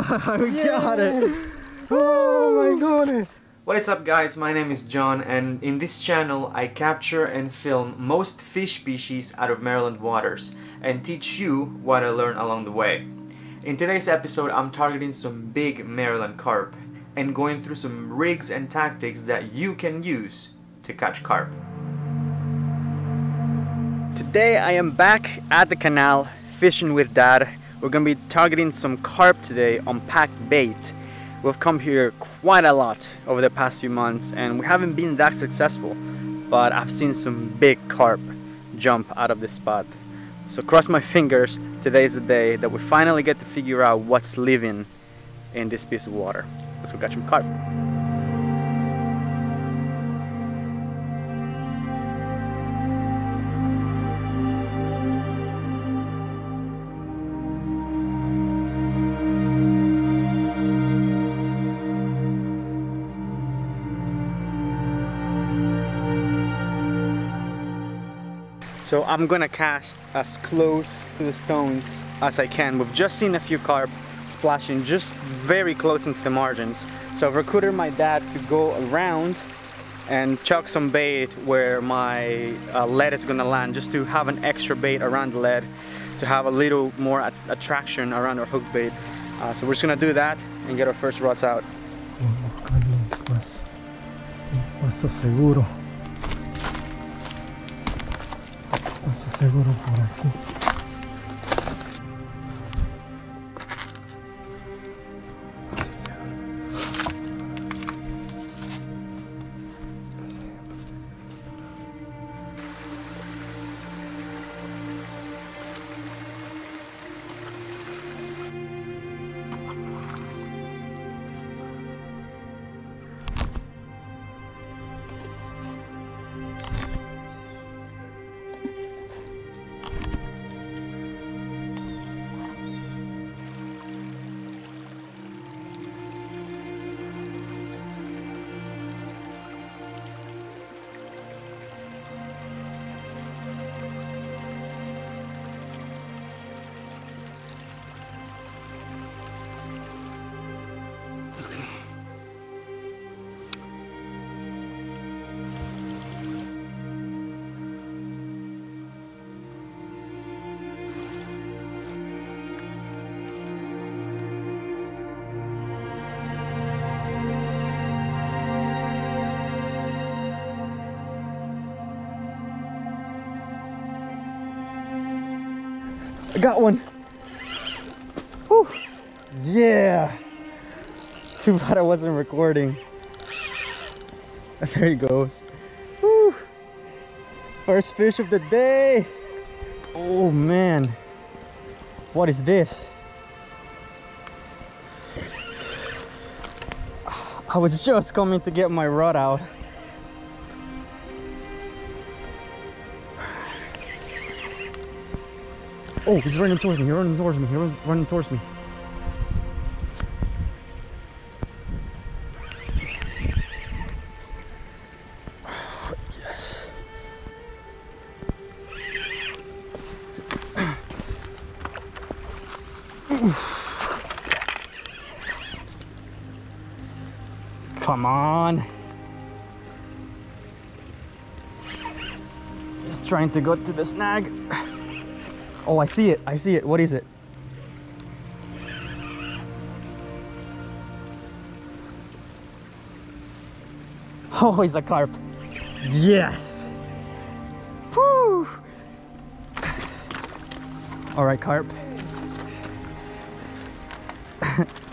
we got it! Oh my god! What is up guys, my name is John and in this channel I capture and film most fish species out of Maryland waters and teach you what I learned along the way. In today's episode I'm targeting some big Maryland carp and going through some rigs and tactics that you can use to catch carp. Today I am back at the canal fishing with dad. We're gonna be targeting some carp today on packed bait. We've come here quite a lot over the past few months and we haven't been that successful but I've seen some big carp jump out of this spot. So cross my fingers, today is the day that we finally get to figure out what's living in this piece of water. Let's go catch some carp. So I'm gonna cast as close to the stones as I can. We've just seen a few carp splashing just very close into the margins. So I've recruited my dad to go around and chuck some bait where my uh, lead is gonna land just to have an extra bait around the lead to have a little more at attraction around our hook bait. Uh, so we're just gonna do that and get our first rods out. Más, más seguro. Más seguro por aquí. I got one. Whew. Yeah. Too bad I wasn't recording. There he goes. Whew. First fish of the day. Oh man. What is this? I was just coming to get my rod out. Oh, he's running towards me. He's running towards me. He's running, towards me. Yes. Come on. He's trying to go to the snag. Oh, I see it. I see it. What is it? Oh, he's a carp. Yes. Whew. All right, carp.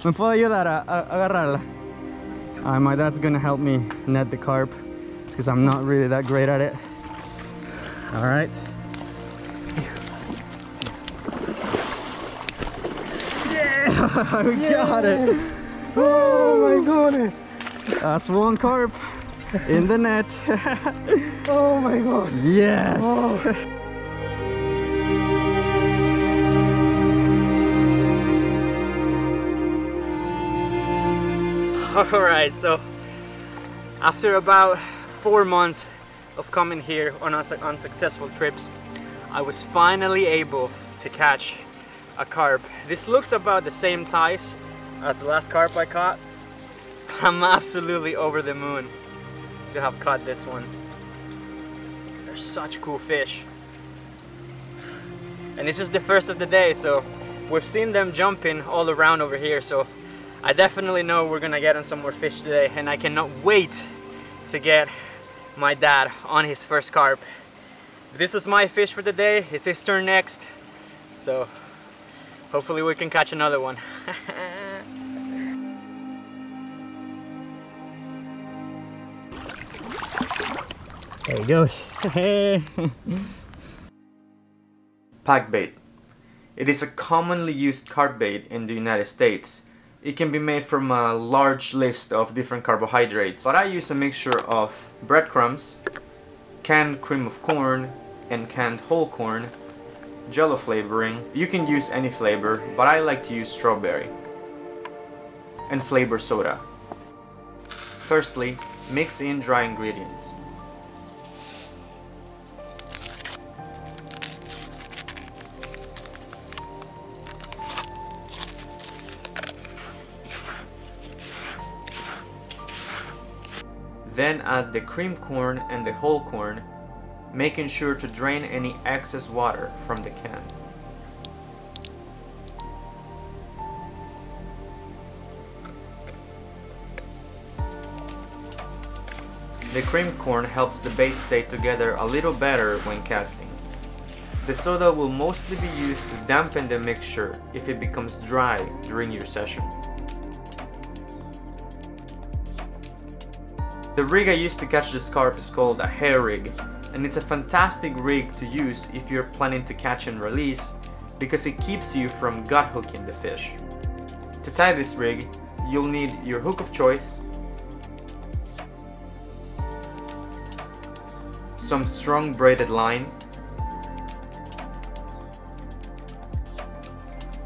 ¿Me puedo ayudar a, a agarrarla? Uh, my dad's gonna help me net the carp It's because I'm not really that great at it. All right. Yeah, we got it. Oh my god. That's one carp in the net. oh my god. Yes. Oh. Alright, so after about four months of coming here on unsuccessful trips, I was finally able to catch a carp. This looks about the same size as the last carp I caught. I'm absolutely over the moon to have caught this one. They're such cool fish. And it's just the first of the day, so we've seen them jumping all around over here, so I definitely know we're gonna get on some more fish today, and I cannot wait to get my dad on his first carp. This was my fish for the day, it's his turn next, so hopefully we can catch another one. There he goes. Pack bait. It is a commonly used carp bait in the United States. It can be made from a large list of different carbohydrates, but I use a mixture of breadcrumbs, canned cream of corn, and canned whole corn, jello flavoring. You can use any flavor, but I like to use strawberry, and flavor soda. Firstly, mix in dry ingredients. Then add the cream corn and the whole corn, making sure to drain any excess water from the can. The cream corn helps the bait stay together a little better when casting. The soda will mostly be used to dampen the mixture if it becomes dry during your session. The rig I used to catch the carp is called a hair rig, and it's a fantastic rig to use if you're planning to catch and release, because it keeps you from gut hooking the fish. To tie this rig, you'll need your hook of choice, some strong braided line,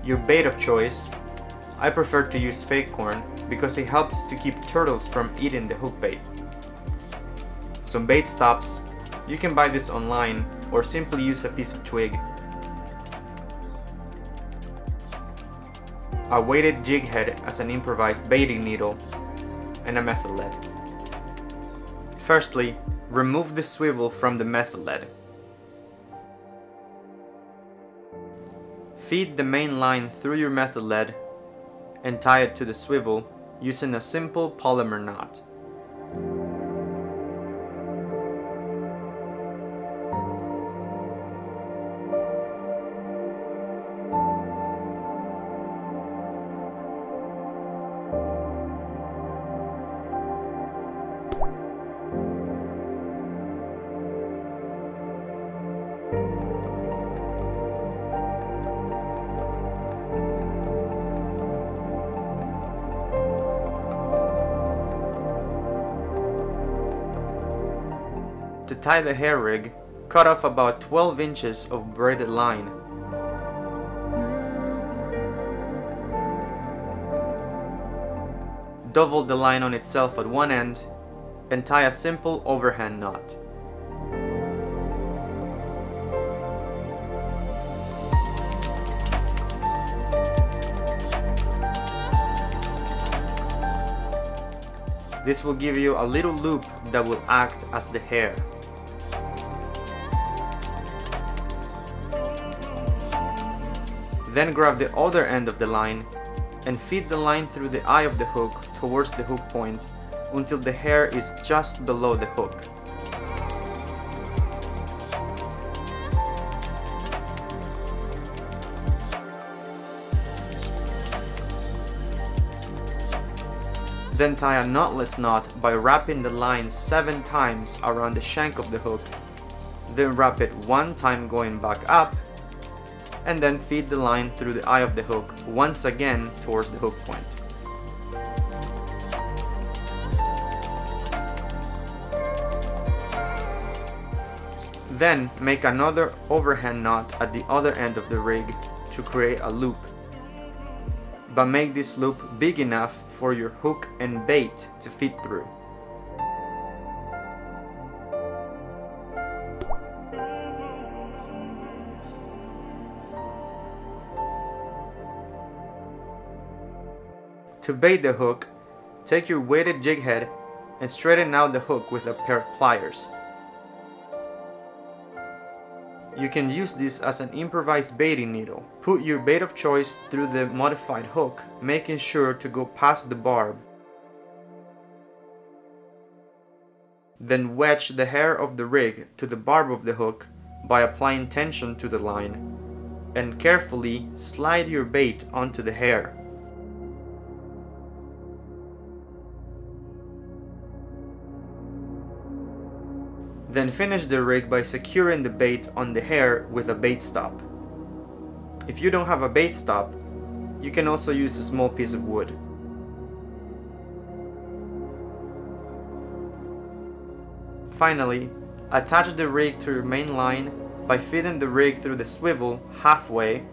your bait of choice, I prefer to use fake corn because it helps to keep turtles from eating the hook bait some bait stops. You can buy this online or simply use a piece of twig. A weighted jig head as an improvised baiting needle and a method lead. Firstly, remove the swivel from the method lead. Feed the main line through your method lead and tie it to the swivel using a simple palomar knot. To tie the hair rig, cut off about 12 inches of braided line. Double the line on itself at one end and tie a simple overhand knot. This will give you a little loop that will act as the hair. Then grab the other end of the line and feed the line through the eye of the hook towards the hook point until the hair is just below the hook. Then tie a knotless knot by wrapping the line 7 times around the shank of the hook. Then wrap it one time going back up and then feed the line through the eye of the hook once again towards the hook point. Then make another overhand knot at the other end of the rig to create a loop. But make this loop big enough for your hook and bait to fit through. To bait the hook, take your weighted jig head and straighten out the hook with a pair of pliers. You can use this as an improvised baiting needle. Put your bait of choice through the modified hook, making sure to go past the barb. Then wedge the hair of the rig to the barb of the hook by applying tension to the line and carefully slide your bait onto the hair. Then finish the rig by securing the bait on the hair with a bait stop. If you don't have a bait stop, you can also use a small piece of wood. Finally, attach the rig to your main line by feeding the rig through the swivel halfway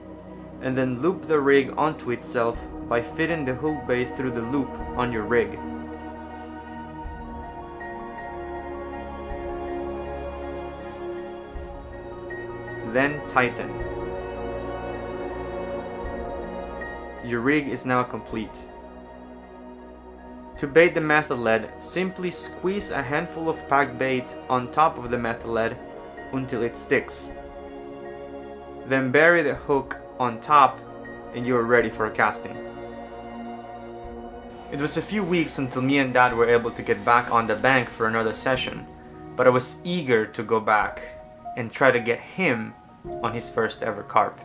and then loop the rig onto itself by fitting the hook bait through the loop on your rig. Then tighten. Your rig is now complete. To bait the method lead, simply squeeze a handful of packed bait on top of the method lead until it sticks. Then bury the hook on top and you are ready for casting. It was a few weeks until me and dad were able to get back on the bank for another session, but I was eager to go back and try to get him on his first ever carp.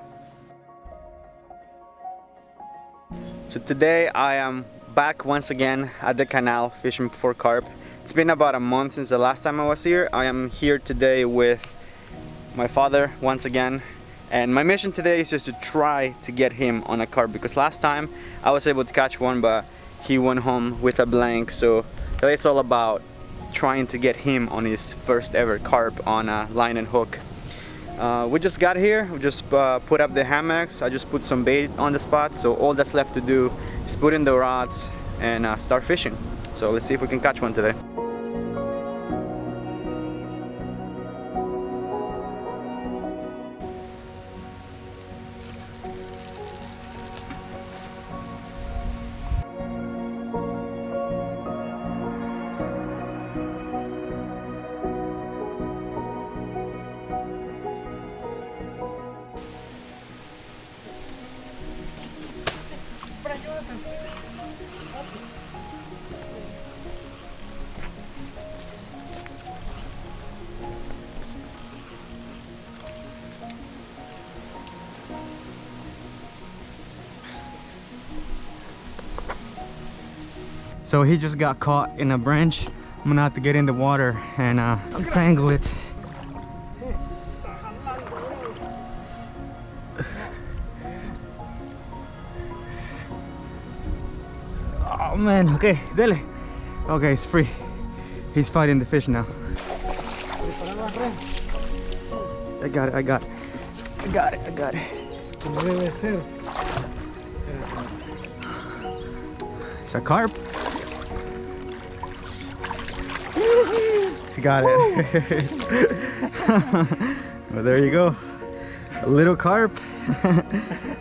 So today I am back once again at the canal fishing for carp. It's been about a month since the last time I was here. I am here today with my father once again and my mission today is just to try to get him on a carp because last time I was able to catch one but he went home with a blank so today it's all about trying to get him on his first ever carp on a line and hook. Uh, we just got here, we just uh, put up the hammocks, I just put some bait on the spot so all that's left to do is put in the rods and uh, start fishing. So let's see if we can catch one today. So he just got caught in a branch. I'm gonna have to get in the water and uh, untangle it. Oh man, okay, dele. Okay, it's free. He's fighting the fish now. I got it, I got it. I got it, I got it. It's a carp. Got it. well, there you go. A little carp.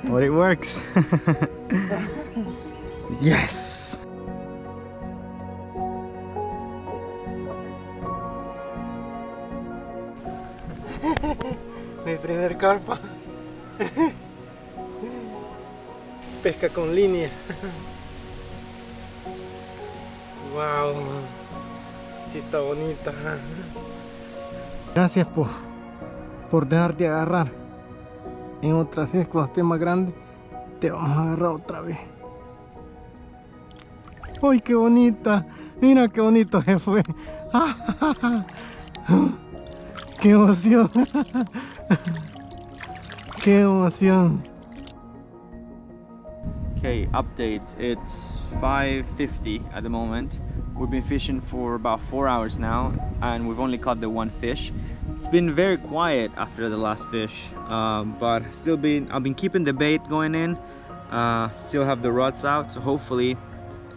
but it works. yes. Carpa. Pesca con línea. Wow. Sí está bonita. Gracias por, por dejarte agarrar. En otras veces cuando esté más grande te vamos a agarrar otra vez. ¡Uy, qué bonita! Mira qué bonito se fue. ¡Qué emoción! ¡Qué emoción! Okay, update. It's 5.50 at the moment. We've been fishing for about four hours now and we've only caught the one fish. It's been very quiet after the last fish, um, but still been, I've been keeping the bait going in. Uh, still have the rods out, so hopefully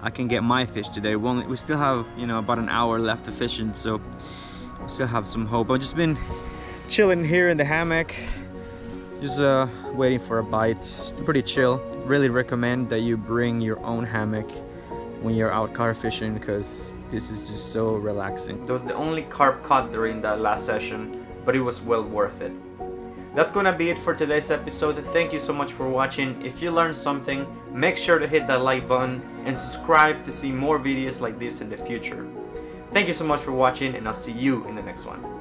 I can get my fish today. We, only, we still have, you know, about an hour left of fishing, so still have some hope. I've just been chilling here in the hammock, just uh, waiting for a bite. It's pretty chill. Really recommend that you bring your own hammock when you're out carp fishing because this is just so relaxing. That was the only carp caught during that last session, but it was well worth it. That's gonna be it for today's episode. Thank you so much for watching. If you learned something, make sure to hit that like button and subscribe to see more videos like this in the future. Thank you so much for watching and I'll see you in the next one.